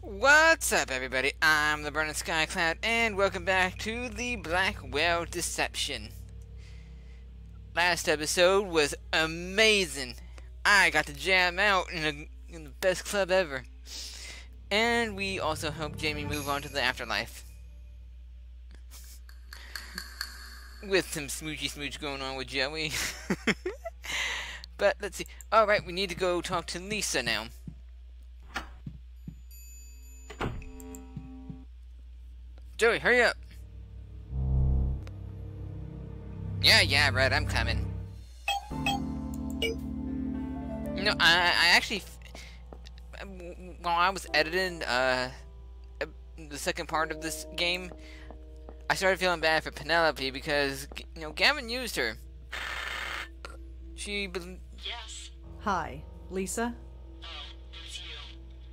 What's up, everybody? I'm the Burning Sky Cloud, and welcome back to the Blackwell Deception. Last episode was amazing. I got to jam out in, a, in the best club ever. And we also helped Jamie move on to the afterlife. With some smoochy smooch going on with Joey. but let's see. Alright, we need to go talk to Lisa now. Joey, hurry up. Yeah, yeah, right, I'm coming. You know, I, I actually, while I was editing uh, the second part of this game, I started feeling bad for Penelope because, you know, Gavin used her. She... Yes. Hi, Lisa? Oh, it's you.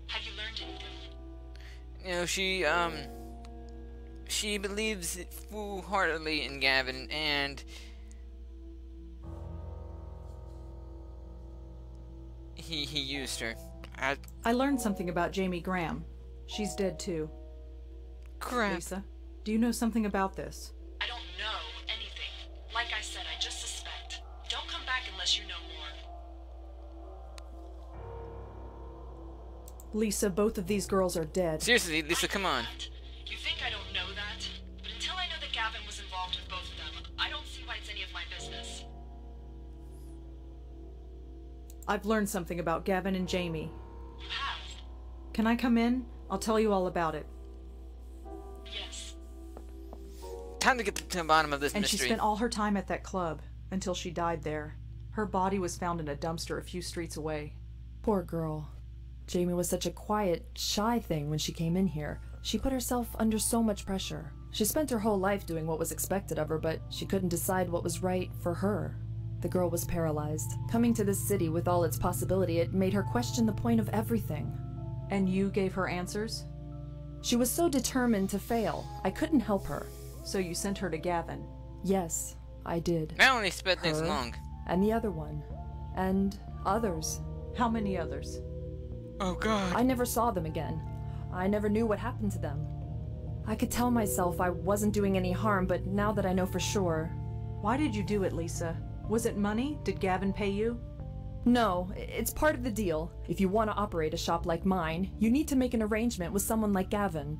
Have you learned anything? You know, she, um she believes full-heartedly in Gavin, and he he used her. I, I learned something about Jamie Graham. She's dead too. crap. Lisa, do you know something about this? I don't know anything. Like I said, I just suspect. Don't come back unless you know more. Lisa, both of these girls are dead. Seriously, Lisa, I come know on. I don't see why it's any of my business. I've learned something about Gavin and Jamie. You have? Can I come in? I'll tell you all about it. Yes. Time to get to the bottom of this And she spent all her time at that club until she died there. Her body was found in a dumpster a few streets away. Poor girl. Jamie was such a quiet, shy thing when she came in here. She put herself under so much pressure. She spent her whole life doing what was expected of her, but she couldn't decide what was right for her. The girl was paralyzed. Coming to this city with all its possibility, it made her question the point of everything. And you gave her answers? She was so determined to fail, I couldn't help her. So you sent her to Gavin. Yes, I did. Not only sped things Her? along. And the other one. And others. How many others? Oh god. I never saw them again. I never knew what happened to them. I could tell myself I wasn't doing any harm, but now that I know for sure. Why did you do it, Lisa? Was it money? Did Gavin pay you? No, it's part of the deal. If you want to operate a shop like mine, you need to make an arrangement with someone like Gavin.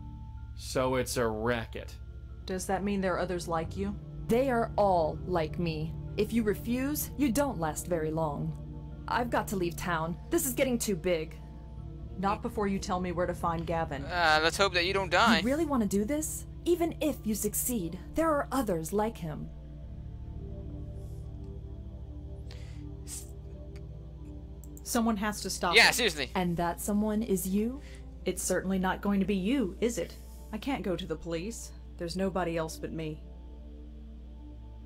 So it's a racket. Does that mean there are others like you? They are all like me. If you refuse, you don't last very long. I've got to leave town. This is getting too big. Not before you tell me where to find Gavin. Uh, let's hope that you don't die. You really want to do this? Even if you succeed, there are others like him. Someone has to stop yeah, it. seriously. And that someone is you? It's certainly not going to be you, is it? I can't go to the police. There's nobody else but me.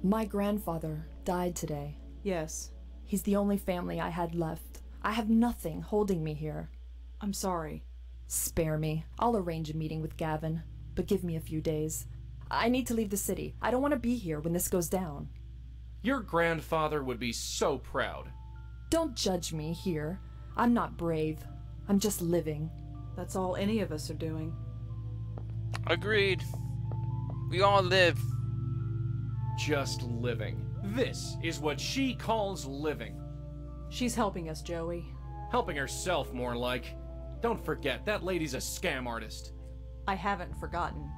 My grandfather died today. Yes, He's the only family I had left. I have nothing holding me here. I'm sorry. Spare me. I'll arrange a meeting with Gavin, but give me a few days. I need to leave the city. I don't want to be here when this goes down. Your grandfather would be so proud. Don't judge me here. I'm not brave. I'm just living. That's all any of us are doing. Agreed. We all live. Just living. This is what she calls living. She's helping us, Joey. Helping herself, more like. Don't forget, that lady's a scam artist. I haven't forgotten.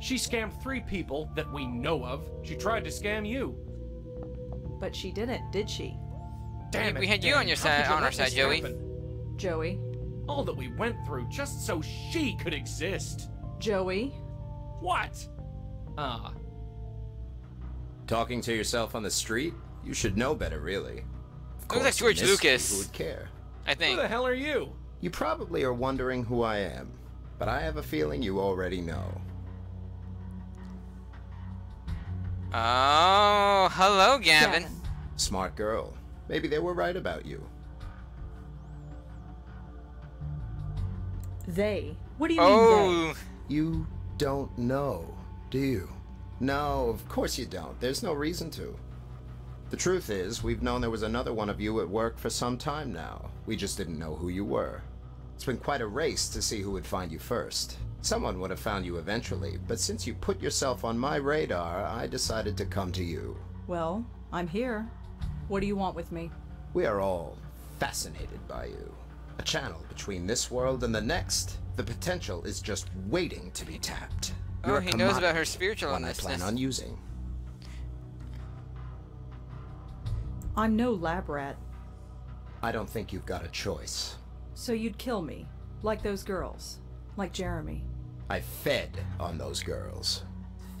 She scammed three people that we know of. She tried to scam you. But she didn't, did she? Damn it. we had you on your side- you on our side, Joey. happen? Joey? All that we went through just so she could exist. Joey? What? Ah, Talking to yourself on the street? You should know better, really. Of Looks like George Lucas. Who would care? I think. who the hell are you? You probably are wondering who I am, but I have a feeling you already know. Oh, hello, Gavin. Smart girl. Maybe they were right about you. They? What do you mean oh. they? Oh, You don't know, do you? No, of course you don't. There's no reason to. The truth is, we've known there was another one of you at work for some time now. We just didn't know who you were. It's been quite a race to see who would find you first. Someone would have found you eventually, but since you put yourself on my radar, I decided to come to you. Well, I'm here. What do you want with me? We are all fascinated by you. A channel between this world and the next. The potential is just waiting to be tapped. Oh, You're a he knows about her spiritual one I plan on using. I'm no lab rat, I don't think you've got a choice. so you'd kill me. Like those girls. Like Jeremy. I fed on those girls.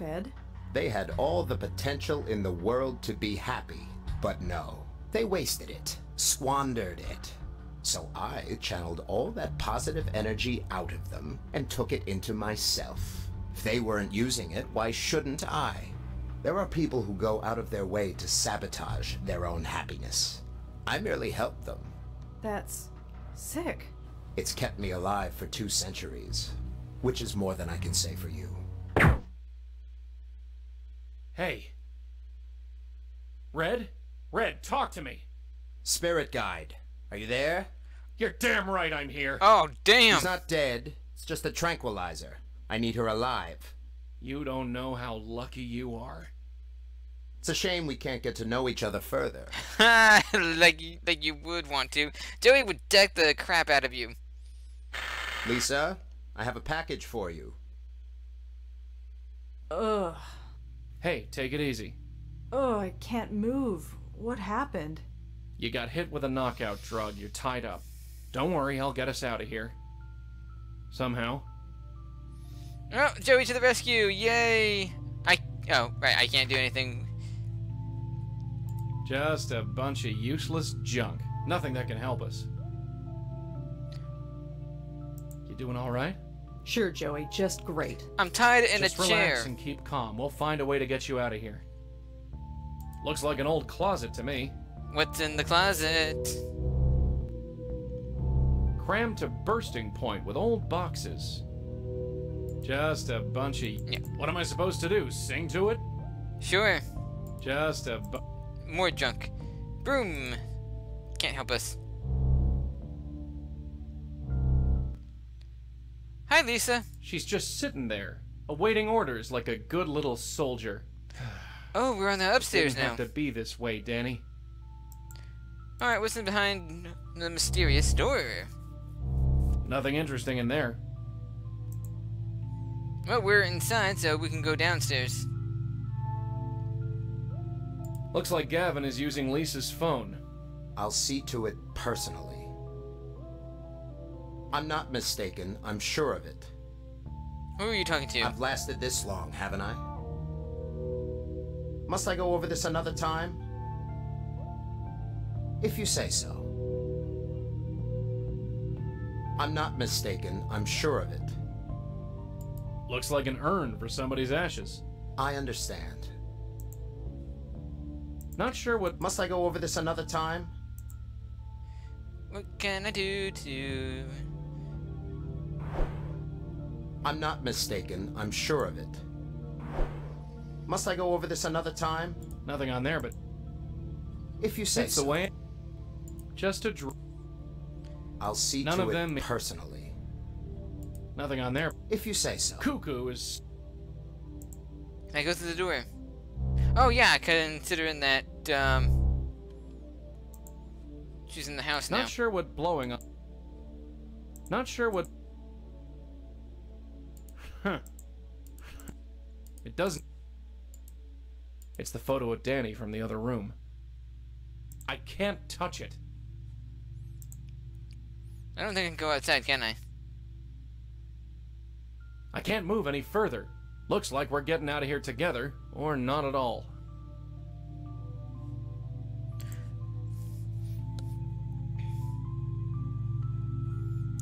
Fed? They had all the potential in the world to be happy, but no. They wasted it, squandered it. So I channeled all that positive energy out of them and took it into myself. If they weren't using it, why shouldn't I? There are people who go out of their way to sabotage their own happiness. I merely help them. That's sick. It's kept me alive for two centuries, which is more than I can say for you. Hey. Red? Red, talk to me. Spirit Guide, are you there? You're damn right I'm here. Oh, damn! She's not dead. It's just a tranquilizer. I need her alive. You don't know how lucky you are. It's a shame we can't get to know each other further. like, you, like you would want to. Joey would deck the crap out of you. Lisa, I have a package for you. Ugh. Hey, take it easy. Ugh, I can't move. What happened? You got hit with a knockout drug. You're tied up. Don't worry, I'll get us out of here. Somehow. Oh, Joey to the rescue! Yay! I oh right, I can't do anything. Just a bunch of useless junk. Nothing that can help us. You doing all right? Sure, Joey, just great. I'm tied in Just a relax chair. and keep calm. We'll find a way to get you out of here. Looks like an old closet to me. What's in the closet? Crammed to bursting point with old boxes. Just a bunch of. Yeah. What am I supposed to do? Sing to it? Sure, Just a. Bu- more junk. Broom. Can't help us. Hi, Lisa. She's just sitting there, awaiting orders like a good little soldier. Oh, we're on the upstairs Didn't now. have to be this way, Danny. All right, what's in behind the mysterious door? Nothing interesting in there. Well, we're inside, so we can go downstairs. Looks like Gavin is using Lisa's phone. I'll see to it personally. I'm not mistaken, I'm sure of it. Who are you talking to? I've lasted this long, haven't I? Must I go over this another time? If you say so. I'm not mistaken, I'm sure of it. Looks like an urn for somebody's ashes. I understand. Not sure what. Must I go over this another time? What can I do to... I'm not mistaken, I'm sure of it. Must I go over this another time? Nothing on there, but If you say it's so. the way. Just a dr- I'll see None to of it them- personally. Nothing on there. If you say so. Cuckoo is. Can I go through the door? Oh yeah, considering that, um... She's in the house now. Not sure what blowing up. Not sure what. Huh. It doesn't. It's the photo of Danny from the other room. I can't touch it. I don't think I can go outside, can I? I can't move any further. Looks like we're getting out of here together, or not at all.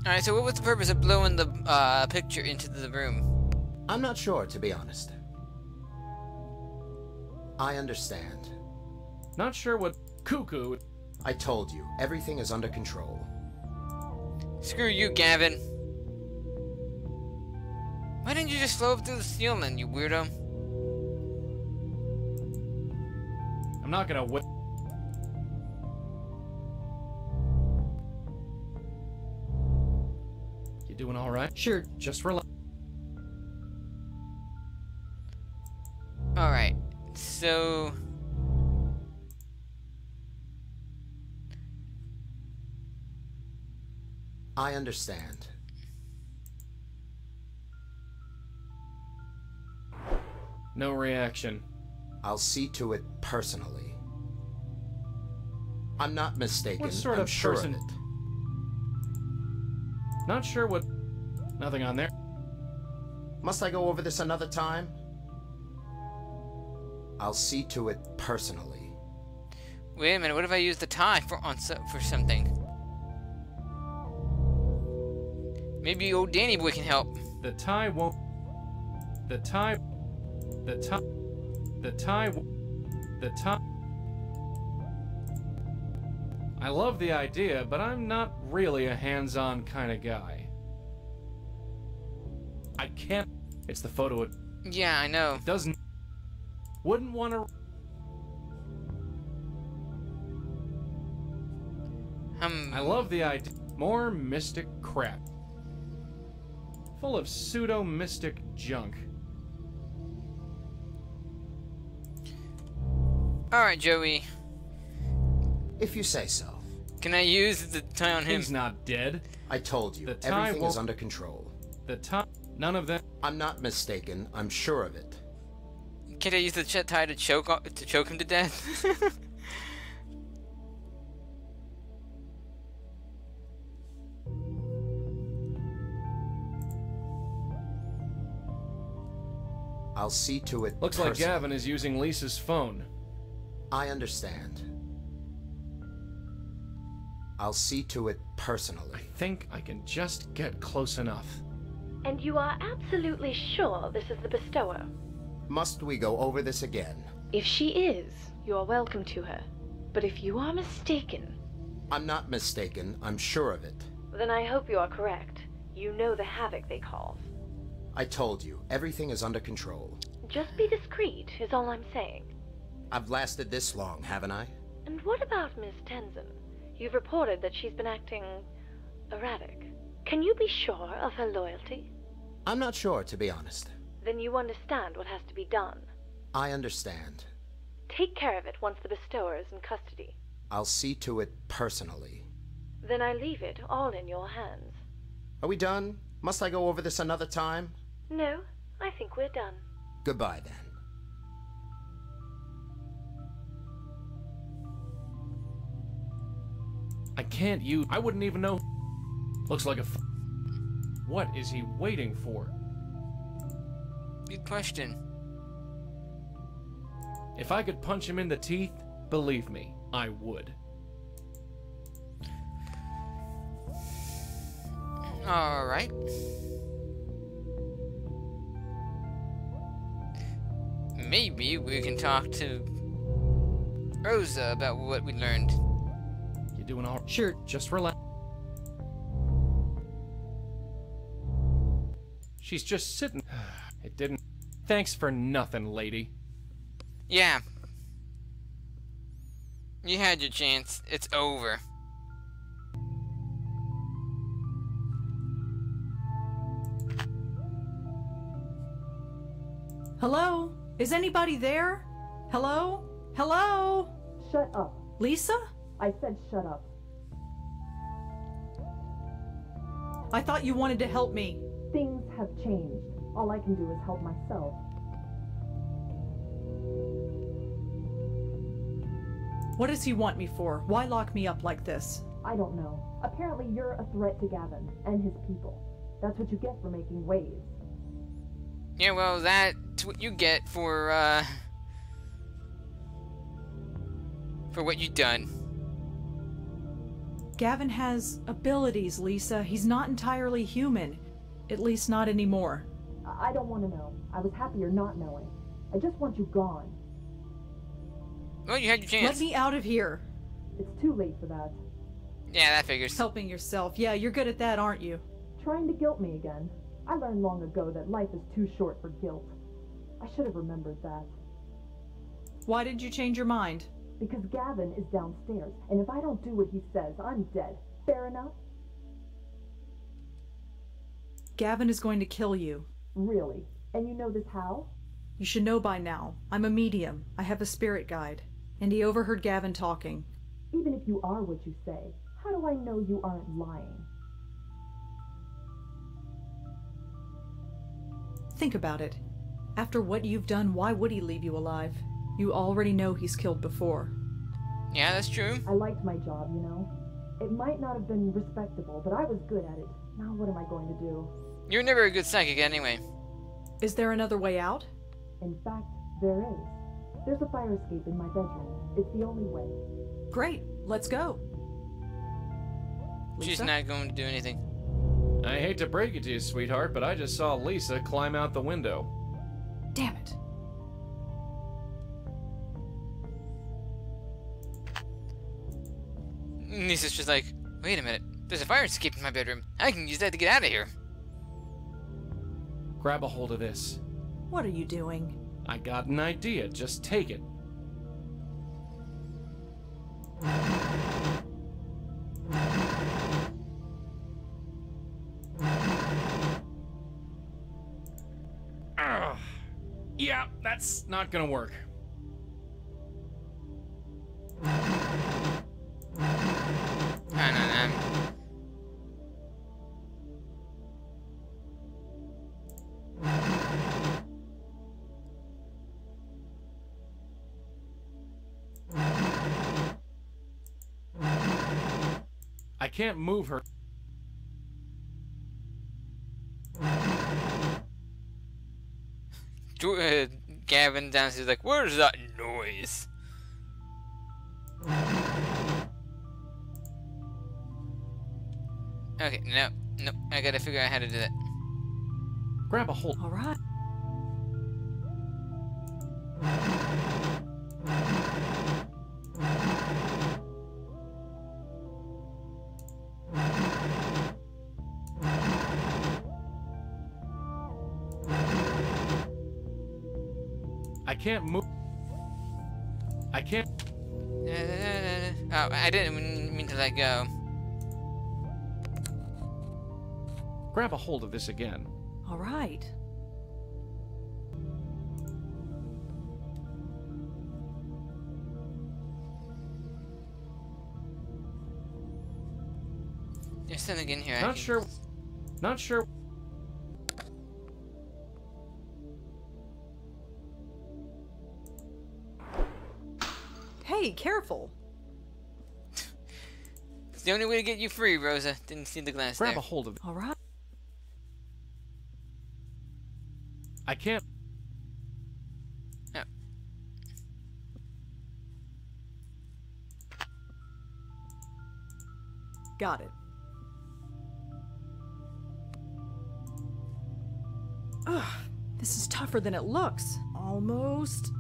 Alright, so what was the purpose of blowing the uh, picture into the room? I'm not sure, to be honest. I understand. Not sure what cuckoo. I told you, everything is under control. Screw you, Gavin. Why didn't you just flow up through the ceiling, you weirdo? I'm not gonna wait. You doing alright? Sure. Just relax. Alright, so. I understand. No reaction. I'll see to it personally. I'm not mistaken. What sort I'm of sure person- of it. Not sure what. Nothing on there. Must I go over this another time? I'll see to it personally. Wait a minute, what if I use the tie for on so, for something? Maybe old Danny boy can help. The tie won't. The tie. The tie. The tie. The tie. I love the idea, but I'm not really a hands on kind of guy. I can't. It's the photo. It Yeah, I know. doesn't. Wouldn't want to. Um, I love the idea. More mystic crap. Full of pseudo mystic junk. Alright, Joey. If you say so. Can I use the tie on him? He's not dead. I told you, The tie everything is won't- under control. The top. None of them. I'm not mistaken. I'm sure of it. Can't I use the ch- tie to choke to choke him to death? I'll see to it Looks like personally. Gavin is using Lisa's phone. I understand. I'll see to it personally. I think I can just get close enough. And you are absolutely sure this is the bestower? Must we go over this again? If she is, you are welcome to her. But if you are mistaken, I'm not mistaken. I'm sure of it. then I hope you are correct. You know the havoc they cause. I told you, everything is under control. Just be discreet, is all I'm saying. I've lasted this long, haven't I? And what about Miss Tenzin? You've reported that she's been acting erratic. Can you be sure of her loyalty? I'm not sure, to be honest. Then you understand what has to be done. I understand. Take care of it once the bestower is in custody. I'll see to it personally. Then I leave it all in your hands. Are we done? Must I go over this another time? No, I think we're done. Goodbye then. I can't use. I wouldn't even know. Looks like a. F- what is he waiting for? Good question. If I could punch him in the teeth, believe me, I would. Alright. Maybe we can talk to Rosa about what we learned. You doing all? Sure. Just relax. She's just sitting. It didn't. Thanks for nothing, lady. Yeah. You had your chance. It's over. Hello? Is anybody there? Hello? Hello? Shut up. Lisa? I said shut up. I thought you wanted to help me. Things have changed. All I can do is help myself. What does he want me for? Why lock me up like this? I don't know. Apparently you're a threat to Gavin and his people. That's what you get for making waves. Yeah, well, that's what you get for, uh... For what you've done. Gavin has abilities, Lisa. He's not entirely human. At least not anymore. I I don't want to know. I was happier not knowing. I just want you gone. Well, you had your chance. Let me out of here. It's too late for that. Yeah, that figures. Helping yourself. Yeah, you're good at that, aren't you? Trying to guilt me again. I learned long ago that life is too short for guilt. I should have remembered that. Why did you change your mind? Because Gavin is downstairs, and if I don't do what he says, I'm dead. Fair enough? Gavin is going to kill you. Really? And you know this how? You should know by now. I'm a medium. I have a spirit guide. And he overheard Gavin talking. Even if you are what you say, how do I know you aren't lying? Think about it. After what you've done, why would he leave you alive? You already know he's killed before. Yeah, that's true. I liked my job, you know. It might not have been respectable, but I was good at it. Now what am I going to do? You're never a good psychic anyway. Is there another way out? In fact, there is. There's a fire escape in my bedroom. It's the only way. Great, let's go. She's not going to do anything. I hate to break it to you, sweetheart, but I just saw Lisa climb out the window. Damn it. Lisa's just like, wait a minute. There's a fire escape in my bedroom. I can use that to get out of here. Grab a hold of this. What are you doing? I got an idea. Just take it. Ugh. Yeah, that's not gonna work. Can't move her. Dr- Uh, Gavin downstairs like, where's that noise? Okay, no, no, I gotta figure out how to do that. Grab a hold. All can't. Uh, oh, I didn't mean mean to let go. Grab a hold of this again. All right. There's something in here. I Not can- sure. Not sure. Hey, careful. It's the only way to get you free, Rosa. Didn't see the glass Grab there. a hold of. It. All right. I can't. Oh. Got it. Ugh, this is tougher than it looks. Almost.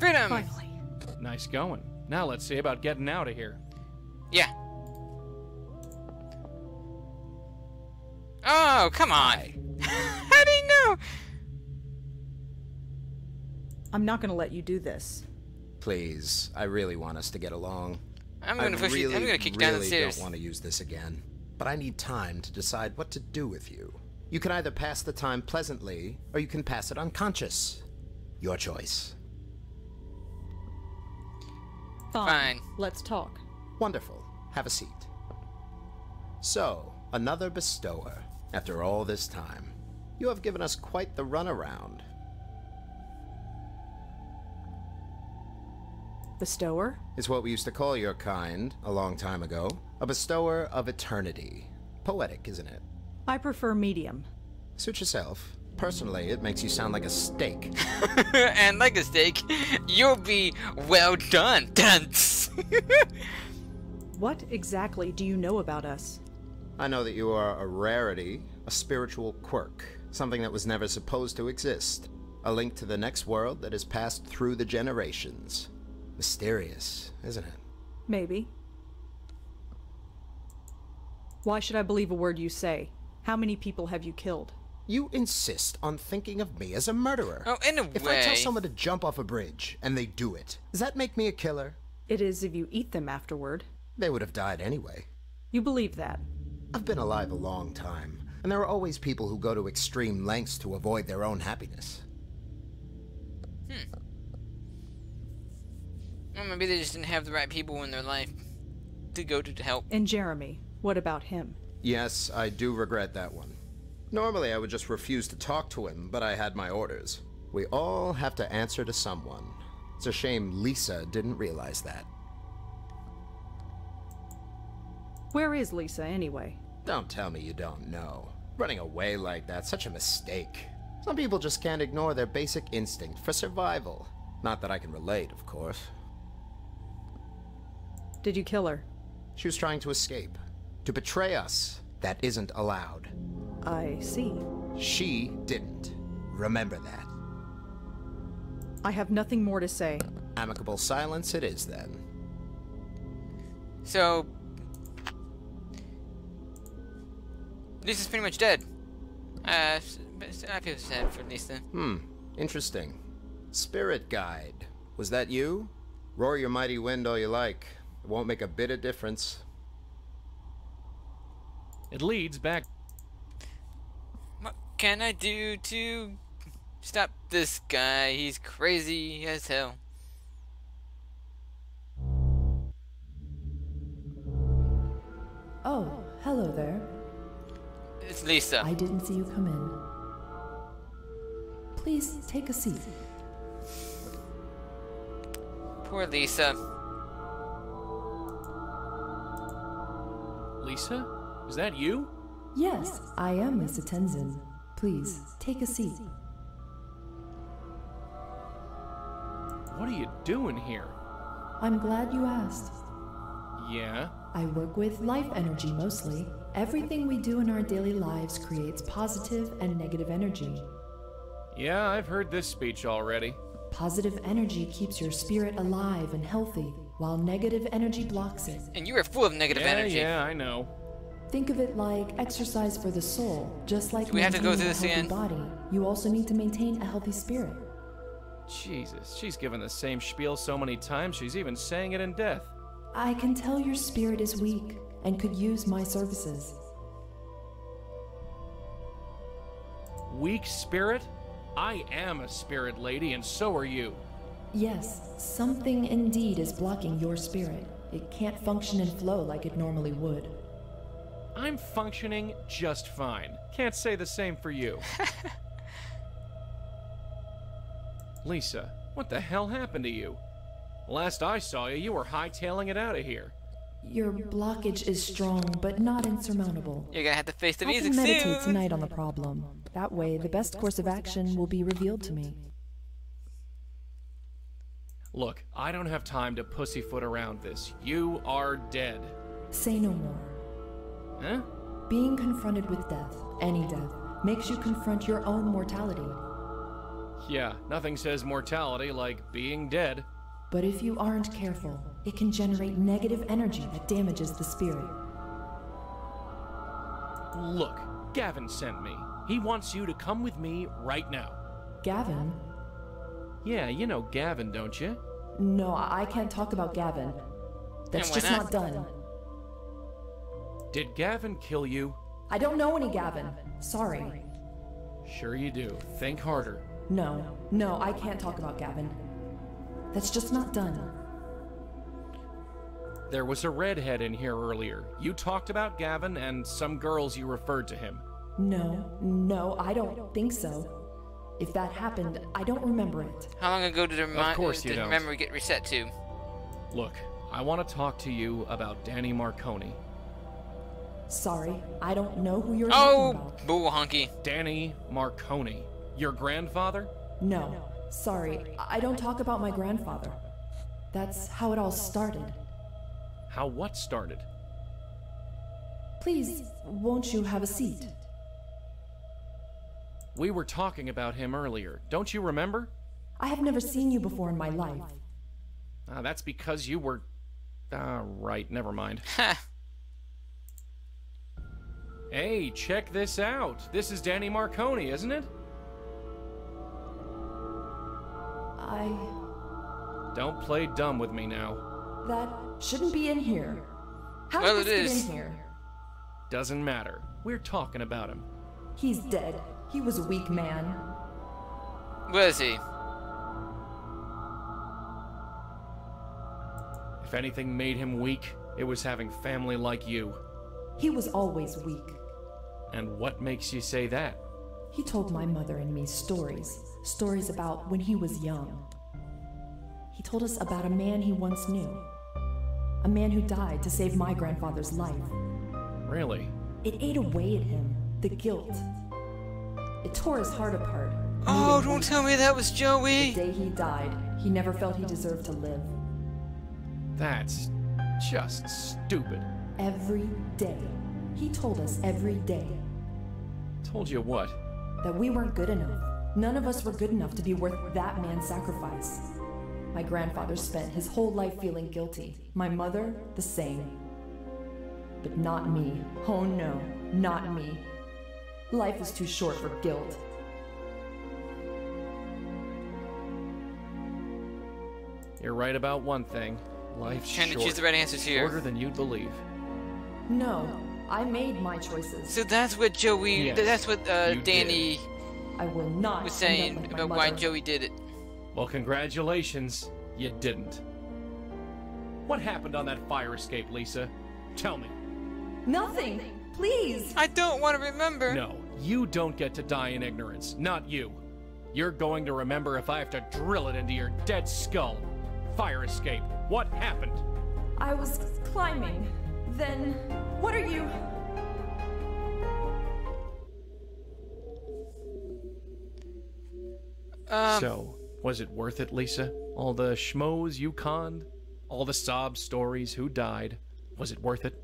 Freedom! finally. Nice going. Now let's see about getting out of here. Yeah. Oh, come on. How do you know? I'm not gonna let you do this. Please, I really want us to get along. I'm gonna push really, you. I'm gonna kick you really down the stairs. I don't want to use this again. But I need time to decide what to do with you. You can either pass the time pleasantly, or you can pass it unconscious. Your choice. Fine. Fine. Let's talk. Wonderful. Have a seat. So, another bestower. After all this time, you have given us quite the runaround. Bestower? Is what we used to call your kind a long time ago. A bestower of eternity. Poetic, isn't it? I prefer medium. Suit yourself. Personally, it makes you sound like a steak. and like a steak, you'll be well done. Dunce. What exactly do you know about us? I know that you are a rarity, a spiritual quirk, something that was never supposed to exist. A link to the next world that has passed through the generations. Mysterious, isn't it? Maybe. Why should I believe a word you say? How many people have you killed? You insist on thinking of me as a murderer. oh, in a if way. I tell someone to jump off a bridge and they do it, does that make me a killer? It is if you eat them afterward. They would have died anyway. You believe that. I've been alive a long time, and there are always people who go to extreme lengths to avoid their own happiness. Hmm. Well, maybe they just didn't have the right people in their life to go to to help. And Jeremy, what about him? Yes, I do regret that one. Normally, I would just refuse to talk to him, but I had my orders. We all have to answer to someone. It's a shame Lisa didn't realize that. Where is Lisa, anyway? Don't tell me you don't know. Running away like that's such a mistake. Some people just can't ignore their basic instinct for survival. Not that I can relate, of course. Did you kill her? She was trying to escape. To betray us. That isn't allowed. I see. She didn't. Remember that. I have nothing more to say. Amicable silence it is then. So, Lisa's pretty much dead. Uh, I feel sad for Lisa. Hmm, interesting. Spirit Guide. Was that you? Roar your mighty wind all you like. It won't make a bit of difference. It leads back. What can I do to stop this guy? He's crazy as hell. Oh, hello there. It's Lisa. I didn't see you come in. Please take a seat. Poor Lisa. Lisa? Is that you? Yes, I am Lisa Tenzin. Please take a seat. What are you doing here? I'm glad you asked. Yeah? I work with life energy mostly. Everything we do in our daily lives creates positive and negative energy. Yeah, I've heard this speech already. Positive energy keeps your spirit alive and healthy, while negative energy blocks it. And you are full of negative yeah, energy. yeah, I know. Think of it like exercise for the soul. Just like Do we have to go maintaining through a this again? body, you also need to maintain a healthy spirit. Jesus, she's given the same spiel so many times, she's even saying it in death. I can tell your spirit is weak and could use my services. Weak spirit? I am a spirit lady, and so are you. Yes, something indeed is blocking your spirit. It can't function and flow like it normally would. I'm functioning just fine. Can't say the same for you. Lisa, what the hell happened to you? Last I saw you, you were hightailing it out of here. Your blockage is strong, but not insurmountable. You're gonna have to face the I music can meditate soon. tonight on the problem. That way, the best course of action will be revealed to me. Look, I don't have time to pussyfoot around this. You are dead. Say no more. Huh? Being confronted with death, any death, makes you confront your own mortality. Yeah, nothing says mortality like being dead. But if you aren't careful, it can generate negative energy that damages the spirit. Look, Gavin sent me. He wants you to come with me right now. Gavin? Yeah, you know Gavin, don't you? No, I can't talk about Gavin. That's just not? not done. Did Gavin kill you? I don't know any Gavin. Sorry. Sure you do. Think harder. No, no, I can't talk about Gavin. That's just not done. There was a redhead in here earlier. You talked about Gavin and some girls you referred to him. No, no, I don't think so. If that happened, I don't remember it. How long ago did the, remi- course you did don't. memory get reset to? Look, I want to talk to you about Danny Marconi. Sorry, I don't know who you're Oh, talking about. bull honky. Danny Marconi. Your grandfather? No, sorry, I I don't talk about my grandfather. That's how it all started. How what started? Please, won't you have a seat? We were talking about him earlier. Don't you remember? I have never seen you before in my life. Ah, that's because you were. Ah, right, never mind. Ha. Hey, check this out. This is Danny Marconi, isn't it? I. Don't play dumb with me now. That shouldn't be in here. How Well, did it this is. get in here? Doesn't matter. We're talking about him. He's dead. He was a weak man. Where is he? If anything made him weak, it was having family like you. He was always weak. And what makes you say that? He told my mother and me stories. Stories about when he was young. He told us about a man he once knew. A man who died to save my grandfather's life. Really? It ate away at him, the guilt. It tore his heart apart. Oh, don't tell me that was Joey! The day he died, he never felt he deserved to live. That's just stupid. Every day. He told us every day Told you what? that we weren't good enough. None of us were good enough to be worth that man's sacrifice. My grandfather spent his whole life feeling guilty. My mother, the same. But not me. Oh no, not me. Life is too short for guilt. You're right about one thing. Life's Trying to short. choose the right answers here. Shorter than you'd believe. No, I made my choices. So that's what Joey. Yes, that's what uh, you Danny I will not was saying like my about why. Joey did it. Well, congratulations. You didn't. What happened on that fire escape, Lisa? Tell me. Nothing! Please! I don't want to remember. No, you don't get to die in ignorance. Not you. You're going to remember if I have to drill it into your dead skull. Fire escape. What happened? I was climbing. Then, what are you? Um, so, was it worth it, Lisa? All the schmoes you conned? All the sob stories, who died? Was it worth it?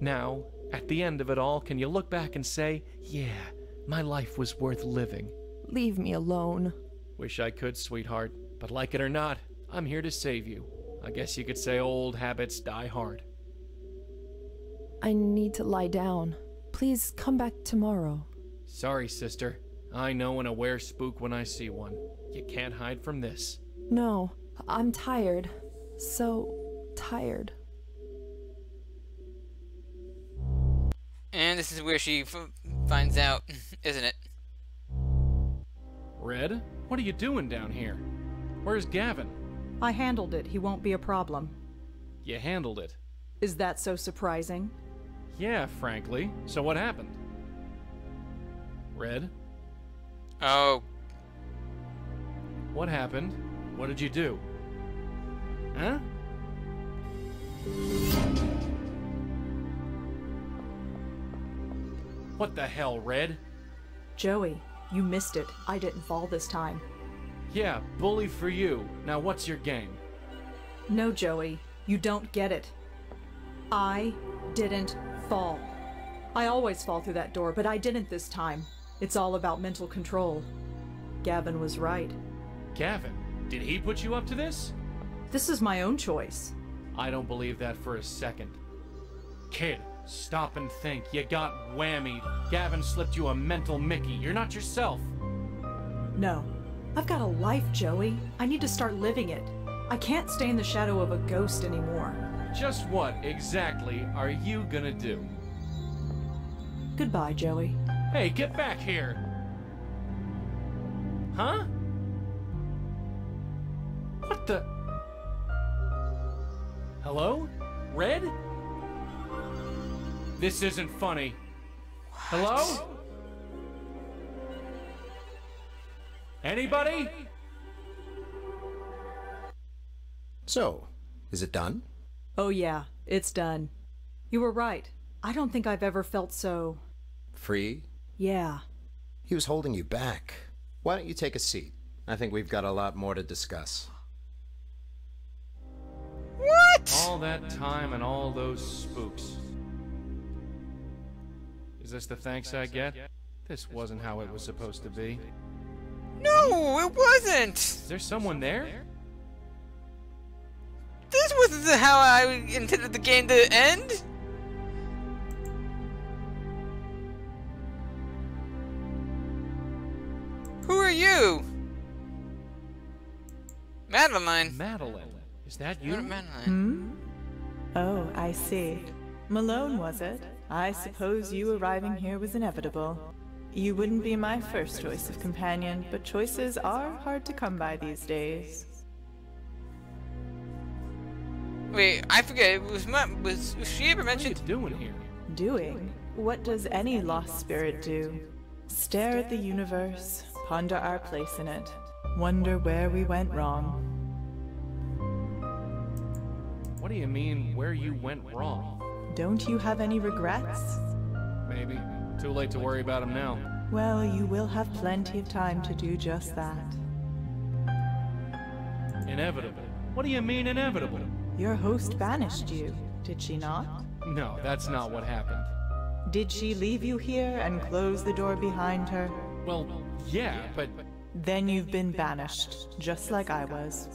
Now, at the end of it all, can you look back and say, yeah, my life was worth living? Leave me alone. Wish I could, sweetheart. But like it or not, I'm here to save you. I guess you could say old habits die hard. I need to lie down. Please come back tomorrow. Sorry, sister. I know an aware spook when I see one. You can't hide from this. No, I'm tired. So tired. and this is where she f- finds out, isn't it? Red, what are you doing down here? Where's Gavin? I handled it. He won't be a problem. You handled it. Is that so surprising? Yeah, frankly. So what happened? Red, Oh, what happened? What did you do? Huh? What the hell, Red? Joey, you missed it. I didn't fall this time. Yeah, bully for you. Now what's your game? No, Joey, you don't get it. I didn't fall. I always fall through that door, but I didn't this time. It's all about mental control. Gavin was right. Gavin, did he put you up to this? This is my own choice. I don't believe that for a second. Kid, stop and think. You got whammied. Gavin slipped you a mental Mickey. You're not yourself. No. I've got a life, Joey. I need to start living it. I can't stay in the shadow of a ghost anymore. Just what exactly are you gonna do? Goodbye, Joey. Hey, get back here! Huh? What the? Hello? Red? This isn't funny. Hello? Anybody? So, is it done? Oh, yeah, it's done. You were right. I don't think I've ever felt so. Free? Yeah. He was holding you back. Why don't you take a seat? I think we've got a lot more to discuss. what? All that time and all those spooks. Is this the thanks I get? This wasn't how it was supposed to be. No, it wasn't. Is there someone there? This wasn't how I intended the game to end. Who are you? Madeline. Madeline. Is that You're you? Madeline. Hmm? Oh, I see. Mallone, was it? I suppose you arriving here was inevitable. You wouldn't be my first choice of companion, but choices are hard to come by these days. Wait, I forget. Was my, was, was she ever What are you mentioned? doing here? Doing? What does any lost spirit do? Stare at the universe, ponder our place in it, wonder where we went wrong. What do you mean, where you went wrong? Don't you have any regrets? Maybe. Too late to worry about them now. Well, you will have plenty of time to do just that. Inevitable. What do you mean, inevitable? Your host banished you, did she not? No, that's not what happened. Did she leave you here and close the door behind her? Well, yeah, but Then you've been banished, just like I was.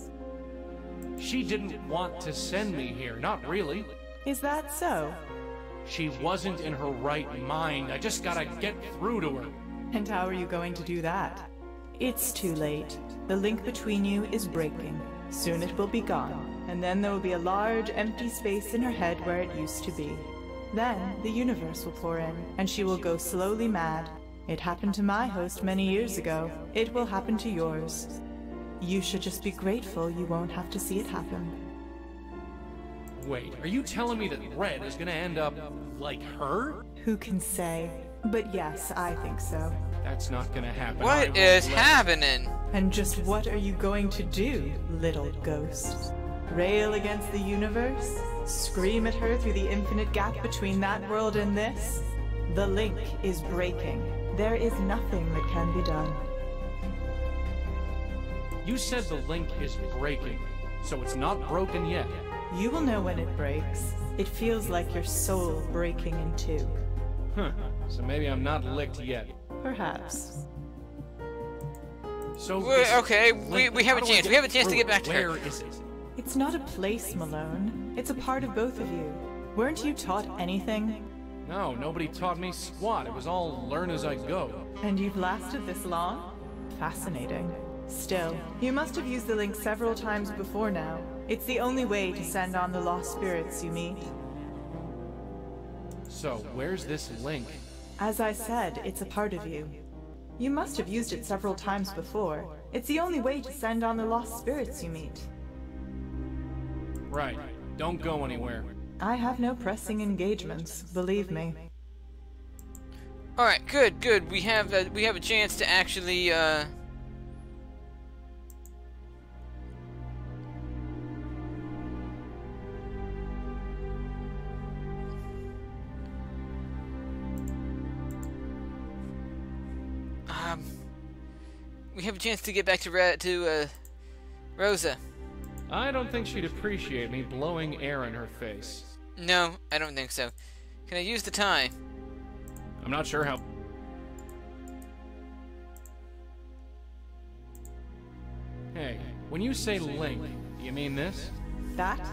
she didn't want to send me here. Not really. Is that so? She wasn't in her right mind. I just gotta get through to her. And how are you going to do that? It's too late. The link between you is breaking. Soon it will be gone, and then there will be a large empty space in her head where it used to be. Then the universe will pour in, and she will go slowly mad. It happened to my host many years ago. It will happen to yours. You should just be grateful you won't have to see it happen. Wait, are you telling me that Red is gonna end up like her? Who can say? But yes, I think so. That's not gonna happen. What is What won't is let- happening? And just what are you going to do, little ghost? Rail against the universe? Scream at her through the infinite gap between that world and this? The link is breaking. There is nothing that can be done. You said the link is breaking, so it's not broken yet. You will know when it breaks. It feels like your soul breaking in two. Huh. So maybe I'm not licked yet. Perhaps. So Wait, this okay, we- we have a chance. We have a chance to get back to her. Where is it? It's not a place, Mallone. It's a part of both of you. Weren't you taught anything? No, nobody taught me squat. It was all learn as I go. And you've lasted this long? Fascinating. Still, you must have used the link several times before now. It's the only way to send on the lost spirits you meet. So, where's this link? As I said, it's a part of you. You must have used it several times before. It's the only way to send on the lost spirits you meet. Right. Don't go anywhere. I have no pressing engagements, believe me. All right, good, good. We have a, we have a chance to actually uh Um we have a chance to get back to Ra- to uh Rosa. I don't think she'd appreciate me blowing air in her face. No, I don't think so. Can I use the tie? I'm not sure how. Hey, when you say link, do you mean this? That?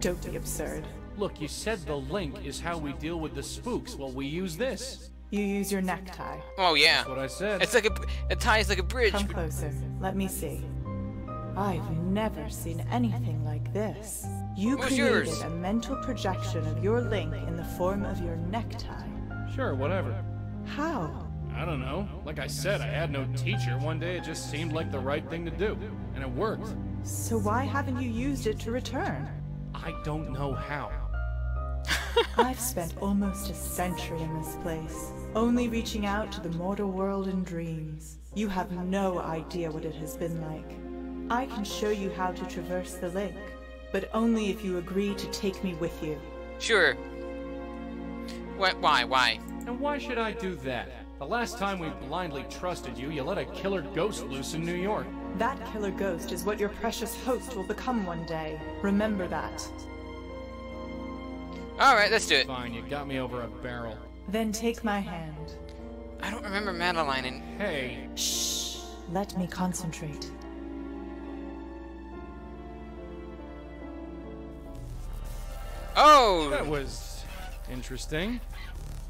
Don't be absurd. Look, you said the link is how we deal with the spooks. Well, we use this. You use your necktie. Oh yeah. That's what I said. It's like a a tie is like a bridge. Come closer. Let me see. I've never seen anything like this. You What's created yours? a mental projection of your link in the form of your necktie. Sure, whatever. How? I don't know. Like I said, I had no teacher. One day it just seemed like the right thing to do. And it worked. So why haven't you used it to return? I don't know how. I've spent almost a century in this place, only reaching out to the mortal world in dreams. You have no idea what it has been like. I can show you how to traverse the lake, but only if you agree to take me with you. Sure. What? Why? Why? And why should I do that? The last time we blindly trusted you, you let a killer ghost loose in New York. That killer ghost is what your precious host will become one day. Remember that. All right, let's do it. Fine, you got me over a barrel. Then take my hand. I don't remember Madeline and Hey, Shh. Let me concentrate. Oh, that was interesting.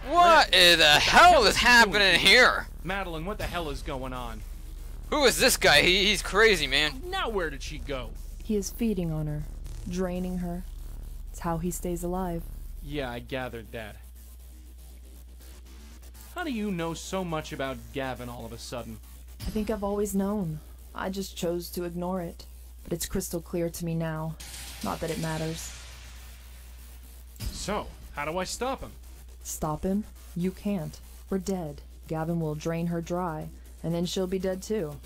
what in the hell is happening here? Madeline, what the hell is going on? Who is this guy? He, he's crazy, man. Now where did she go? He is feeding on her, draining her. It's how he stays alive. Yeah, I gathered that. How do you know so much about Gavin all of a sudden? I think I've always known. I just chose to ignore it. But it's crystal clear to me now. Not that it matters. So, how do I stop him? Stop him? You can't. We're dead. Gavin will drain her dry, and then she'll be dead too.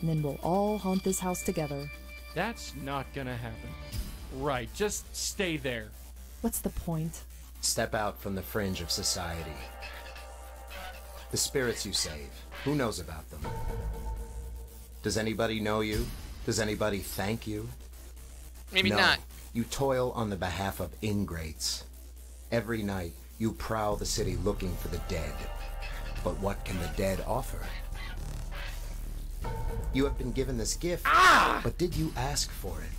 And then we'll all haunt this house together. That's not gonna happen. Right, just stay there. What's the point? Step out from the fringe of society. The spirits you save, who knows about them? Does anybody know you? Does anybody thank you? Maybe no. not. You toil on the behalf of ingrates. Every night, you prowl the city looking for the dead. But what can the dead offer? You have been given this gift, ah! but did you ask for it?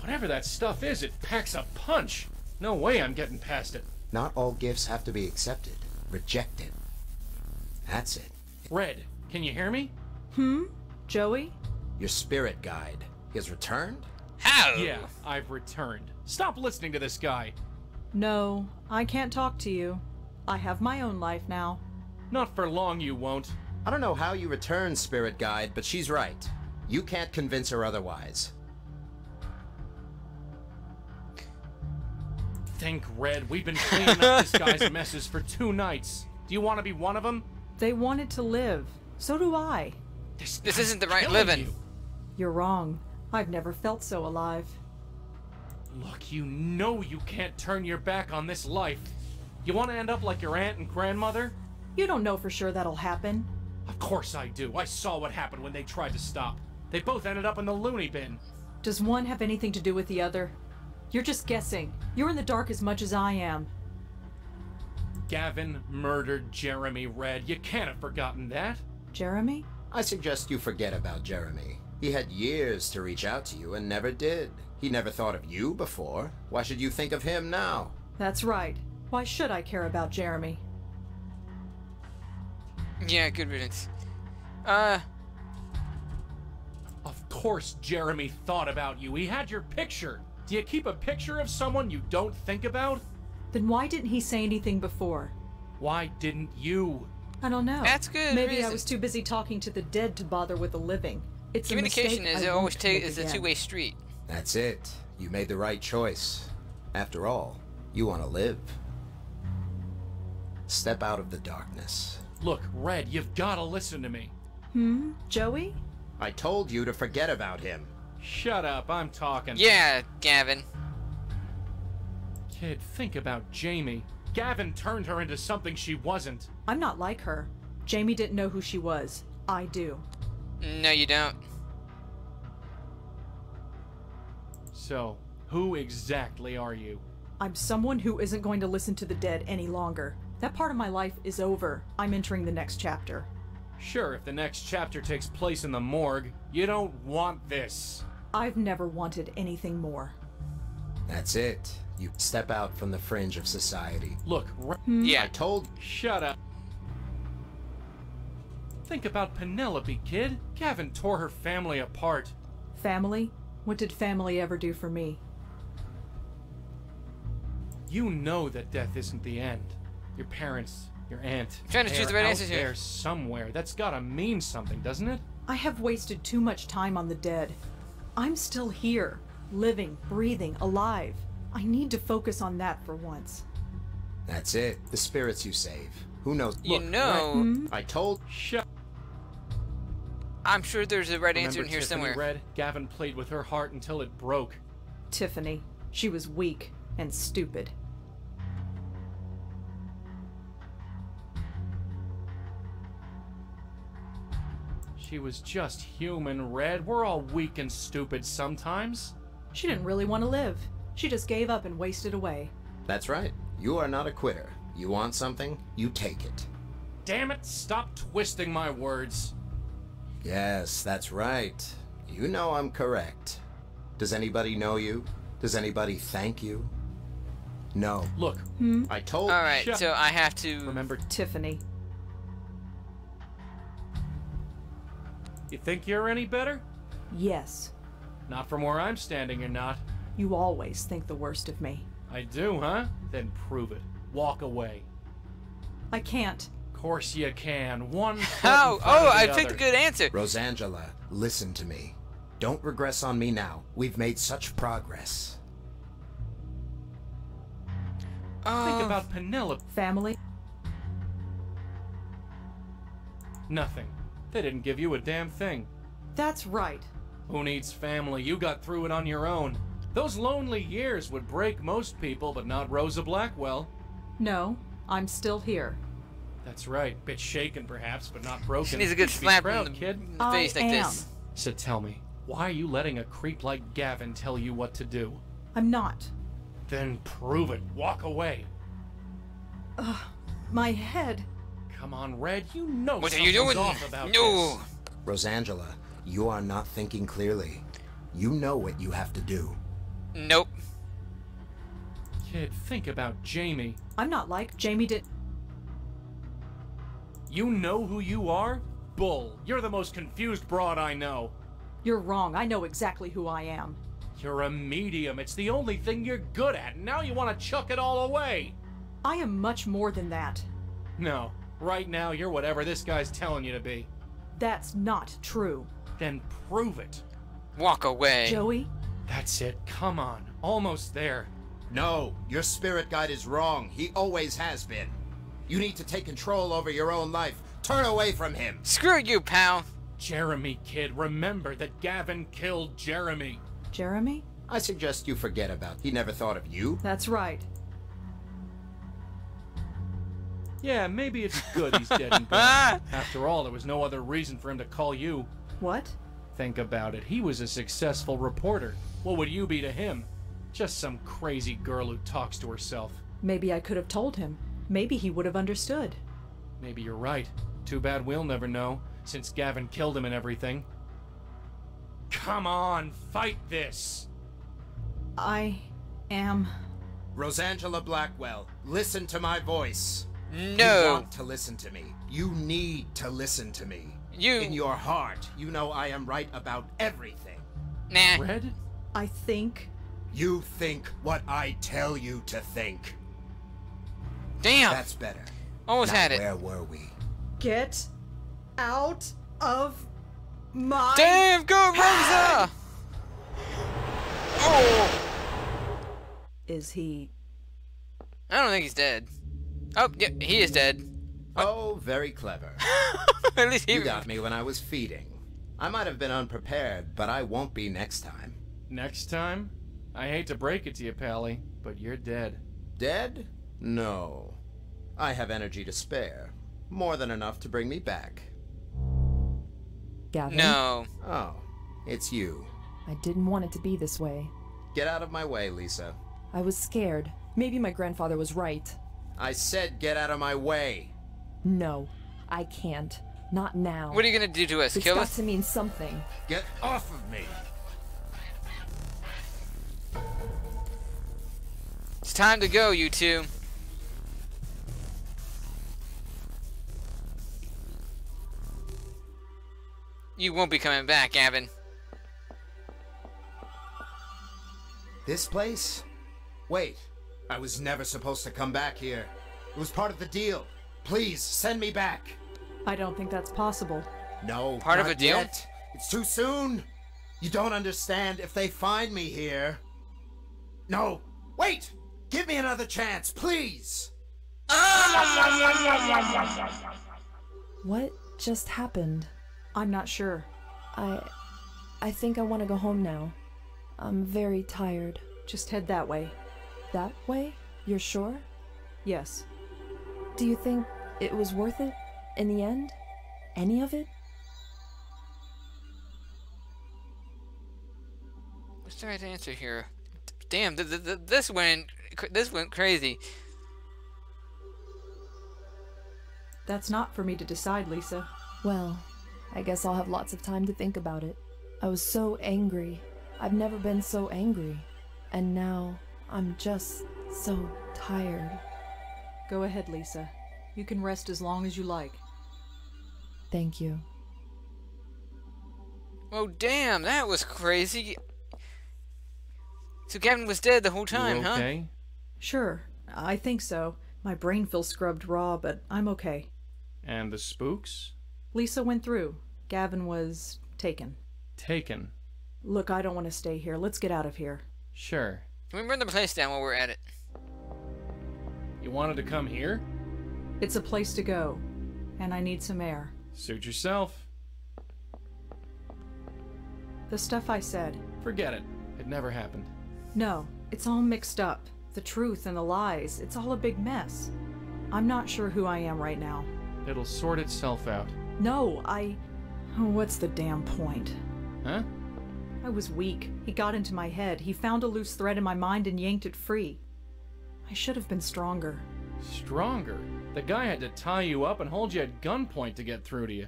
Whatever that stuff is, it packs a punch. No way I'm getting past it. Not all gifts have to be accepted. Rejected. That's it. Red, can you hear me? Hmm? Joey? Your spirit guide. He has returned? How? Yeah, I've returned. Stop listening to this guy. No, I can't talk to you. I have my own life now. Not for long, you won't. I don't know how you return, spirit guide, but she's right. You can't convince her otherwise. Think, Red, we've been cleaning up this guy's messes for two nights. Do you want to be one of them? They wanted to live. So do I. This, This isn't the right living. you. You're wrong. I've never felt so alive. Look, you know you can't turn your back on this life. You want to end up like your aunt and grandmother? You don't know for sure that'll happen. Of course I do. I saw what happened when they tried to stop. They both ended up in the loony bin. Does one have anything to do with the other? You're just guessing. You're in the dark as much as I am. Gavin murdered Jeremy Red. You can't have forgotten that. Jeremy? I suggest you forget about Jeremy. He had years to reach out to you and never did. He never thought of you before. Why should you think of him now? That's right. Why should I care about Jeremy? Yeah, good riddance. Uh, Of course Jeremy thought about you. He had your picture. Do you keep a picture of someone you don't think about? Then why didn't he say anything before? Why didn't you? I don't know. That's good Maybe I was too busy talking to the dead to bother with the living. It's communication mistake is I always won't ta- is a two-way street. That's it. You made the right choice. After all, you want to live. Step out of the darkness. Look, Red, you've got to listen to me. Hmm? Joey? I told you to forget about him. Shut up, I'm talking. Yeah, Gavin. Kid, think about Jamie. Gavin turned her into something she wasn't. I'm not like her. Jamie didn't know who she was. I do. No, you don't. So, who exactly are you? I'm someone who isn't going to listen to the dead any longer. That part of my life is over. I'm entering the next chapter. Sure, if the next chapter takes place in the morgue, you don't want this. I've never wanted anything more. That's it. You step out from the fringe of society. Look, Red, hmm? I Yeah. told shut up. Think about Penelope, kid. Gavin tore her family apart. Family? What did family ever do for me? You know that death isn't the end. Your parents, your aunt. trying to choose the they're right out answers here. there somewhere. That's gotta mean something, doesn't it? I have wasted too much time on the dead. I'm still here, living, breathing, alive. I need to focus on that for once. That's it. The spirits you save. Who knows? You Look, know, I told Shut. I'm sure there's a right answer in here Tiffany somewhere. Red? Gavin played with her heart until it broke. Tiffany. She was weak and stupid. She was just human, Red. We're all weak and stupid sometimes. She didn't really want to live. She just gave up and wasted away. That's right. You are not a quitter. You want something, you take it. Damn it, stop twisting my words. Yes, that's right. You know I'm correct. Does anybody know you? Does anybody thank you? No. Look, hmm? I told Alright, Shut- so I have to. remember, Tiffany. you think you're any better? Yes. Not from where I'm standing, you're not. You always think the worst of me. I do, huh? Then prove it. Walk away. I can't. Of course you can. One foot How? in front Oh, of the I picked a good answer. Rosangela, listen to me. Don't regress on me now. We've made such progress. Think Uh, about Penelope. Family? Nothing. They didn't give you a damn thing. That's right. Who needs family? You got through it on your own. Those lonely years would break most people, but not Rosa Blackwell. No, I'm still here. That's right. Bit shaken, perhaps, but not broken. she needs a good slap proud, in the, kid. in the I face like am. this. So tell me, why are you letting a creep like Gavin tell you what to do? I'm not. Then prove it. Walk away. Ugh, my head. Come on, Red. You know What are you something's doing? off about No. this. Rosangela, you are not thinking clearly. You know what you have to do. Nope. Kid, think about Jamie. I'm not like Jamie did. You know who you are? Bull. You're the most confused broad I know. You're wrong. I know exactly who I am. You're a medium. It's the only thing you're good at. and Now you want to chuck it all away. I am much more than that. No. Right now, you're whatever this guy's telling you to be. That's not true. Then prove it. Walk away. Joey, That's it. Come on. Almost there. No, your spirit guide is wrong. He always has been. You need to take control over your own life. Turn away from him. Screw you, pal. Jeremy, kid, remember that Gavin killed Jeremy. Jeremy? I suggest you forget about. He never thought of you. That's right. Yeah, maybe it's good he's dead and gone. After all, there was no other reason for him to call you. What? Think about it. He was a successful reporter. What would you be to him? Just some crazy girl who talks to herself. Maybe I could have told him. Maybe he would have understood. Maybe you're right. Too bad we'll never know, since Gavin killed him and everything. Come on, fight this! I am. Rosangela Blackwell, listen to my voice. No. You want to listen to me. You need to listen to me. You. In your heart, you know I am right about everything. Nah. Red? I think. You think what I tell you to think. Damn. That's better. Almost Now, had it. Where were we? Get out of my. Damn, go Rosa! Oh. Is he. I don't think he's dead. Oh, yeah, he is dead. Oh, very clever. At least he You got me when I was feeding. I might have been unprepared, but I won't be next time. Next time? I hate to break it to you, Pally, but you're dead. Dead? No. I have energy to spare. More than enough to bring me back. Gavin. No. Oh, it's you. I didn't want it to be this way. Get out of my way, Lisa. I was scared. Maybe my grandfather was right. I said get out of my way. No, I can't. Not now. What are you gonna do to us? It's Kill got us? to mean something. Get off of me! It's time to go, you two. You won't be coming back, Gavin. This place? Wait, I was never supposed to come back here. It was part of the deal. Please, send me back. I don't think that's possible. No, Part of not a deal? Yet. It's too soon. You don't understand if they find me here. No, wait! Give me another chance, please! What just happened? I'm not sure. I. I think I want to go home now. I'm very tired. Just head that way. That way? You're sure? Yes. Do you think it was worth it? In the end? Any of it? What's the right answer here? Damn, th th th this went this went crazy. That's not for me to decide, Lisa. Well, I guess I'll have lots of time to think about it. I was so angry. I've never been so angry. And now I'm just so tired. Go ahead, Lisa. You can rest as long as you like. Thank you. Oh damn, that was crazy. So Gavin was dead the whole time, you huh? okay? Sure, I think so. My brain feels scrubbed raw, but I'm okay. And the spooks? Lisa went through. Gavin was taken. Taken. Look, I don't want to stay here. Let's get out of here. Sure. Can we burn the place down while we're at it? You wanted to come here? It's a place to go, and I need some air. Suit yourself. The stuff I said. Forget it. It never happened. No, it's all mixed up. The truth and the lies. It's all a big mess. I'm not sure who I am right now. It'll sort itself out. No, I. Oh, what's the damn point? Huh? I was weak. He got into my head. He found a loose thread in my mind and yanked it free. I should have been stronger. Stronger? The guy had to tie you up and hold you at gunpoint to get through to you.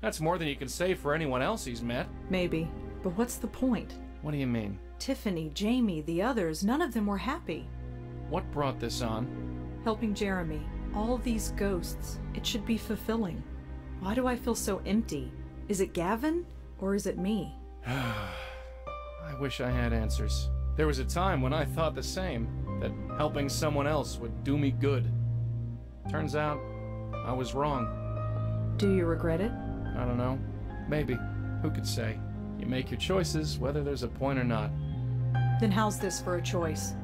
That's more than you can say for anyone else he's met. Maybe. But what's the point? What do you mean? Tiffany, Jamie, the others, none of them were happy. What brought this on? Helping Jeremy. All these ghosts. It should be fulfilling. Why do I feel so empty? Is it Gavin? Or is it me? I wish I had answers. There was a time when I thought the same, that helping someone else would do me good. Turns out, I was wrong. Do you regret it? I don't know. Maybe. Who could say? You make your choices, whether there's a point or not. Then how's this for a choice?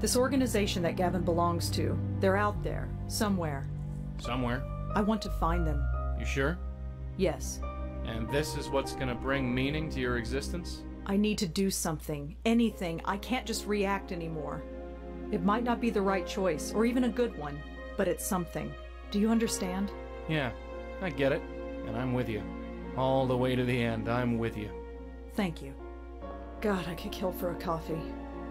This organization that Gavin belongs to, they're out there, somewhere. Somewhere. I want to find them. You sure? Yes. And this is what's gonna bring meaning to your existence? I need to do something. Anything. I can't just react anymore. It might not be the right choice, or even a good one, but it's something. Do you understand? Yeah, I get it. And I'm with you. All the way to the end, I'm with you. Thank you. God, I could kill for a coffee.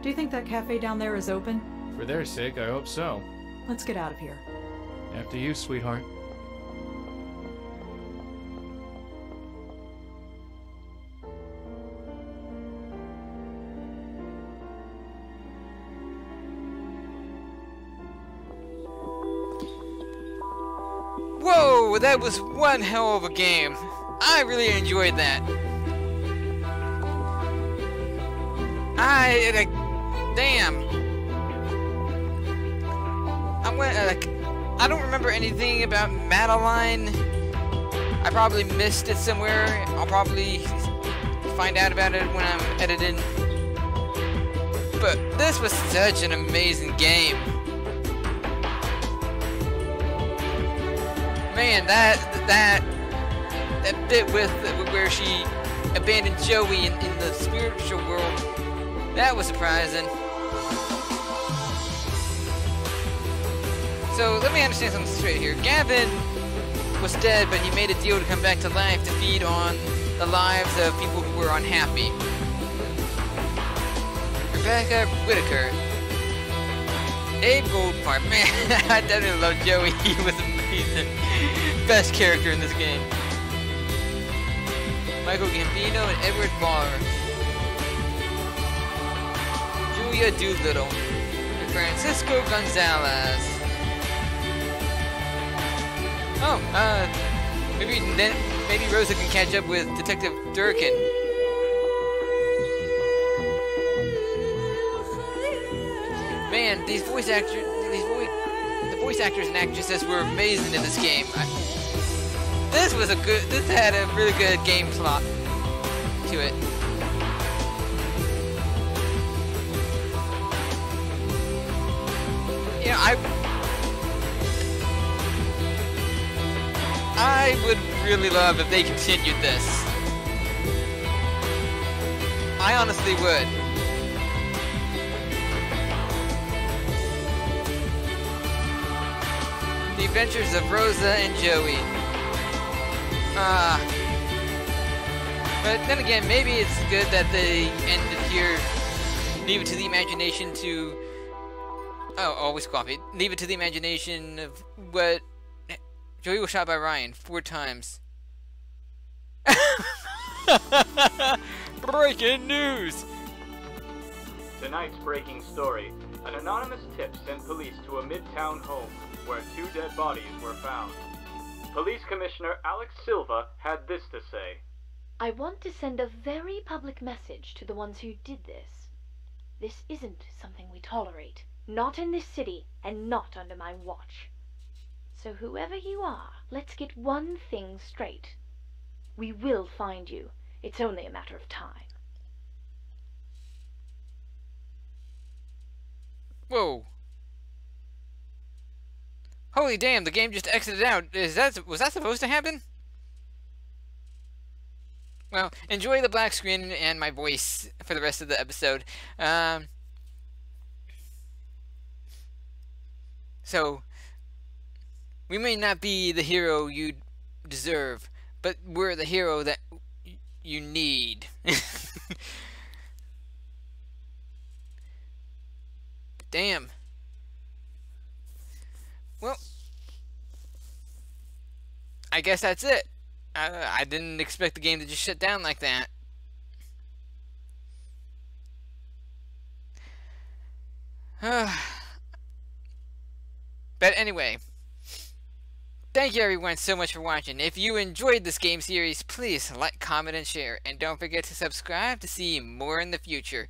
Do you think that cafe down there is open? For their sake, I hope so. Let's get out of here. After you, sweetheart. That was one hell of a game. I really enjoyed that. I like, damn. I'm gonna uh, like, I don't remember anything about Madeline. I probably missed it somewhere. I'll probably find out about it when I'm editing. But this was such an amazing game. Man, that that that bit with where she abandoned Joey in, in the spiritual world, that was surprising. So let me understand something straight here. Gavin was dead, but he made a deal to come back to life to feed on the lives of people who were unhappy. Rebecca Whitaker. Abe Goldfarb. Man, I definitely love Joey. He was amazing. Best character in this game. Michael Gambino and Edward Barr. Julia Doolittle. And Francisco Gonzalez. Oh, uh, maybe then, maybe Rosa can catch up with Detective Durkin. Man, these voice actors, the voice actors and actresses were amazing in this game. I, this was a good, this had a really good game plot to it. You know, I, I would really love if they continued this. I honestly would. Adventures of Rosa and Joey. Ah. but then again, maybe it's good that they ended here. Leave it to the imagination to. Oh, always coffee. Leave it to the imagination of what. Joey was shot by Ryan four times. Breaking news! Tonight's breaking story. An anonymous tip sent police to a midtown home where two dead bodies were found. Police Commissioner Alex Silva had this to say. I want to send a very public message to the ones who did this. This isn't something we tolerate. Not in this city, and not under my watch. So whoever you are, let's get one thing straight. We will find you. It's only a matter of time. Whoa. Holy damn, the game just exited out. Is that was that supposed to happen? Well, enjoy the black screen and my voice for the rest of the episode. Um, so, we may not be the hero you deserve, but we're the hero that you need. Damn. Well, I guess that's it. I, I didn't expect the game to just shut down like that. but anyway, thank you everyone so much for watching. If you enjoyed this game series, please like, comment, and share. And don't forget to subscribe to see more in the future.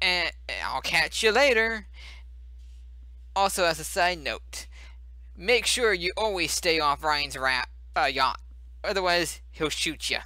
And I'll catch you later. Also, as a side note, make sure you always stay off Ryan's rap, uh, yacht. Otherwise, he'll shoot you.